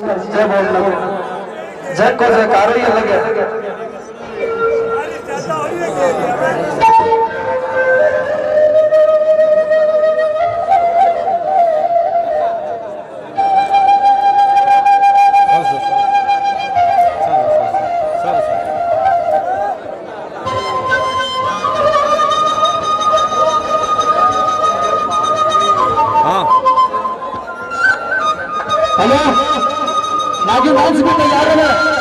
जय बोल लगे। जय को जयकारो ही अलग नागी डांस भी तैयार है